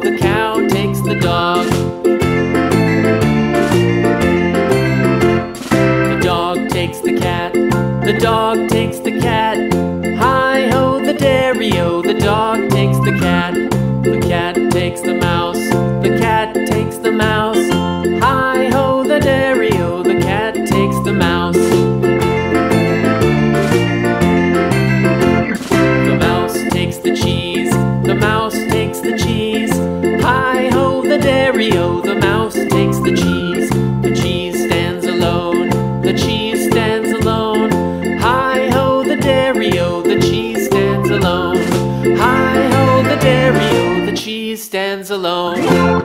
the cow takes the dog. The dog takes the cat, the dog takes the cat. Hi ho, the dairy-o, the dog takes. The cat ho, the mouse takes the cheese. The cheese stands alone, the cheese stands alone. Hi ho, the dairy-o, the cheese stands alone. Hi ho, the dairy-o, the cheese stands alone.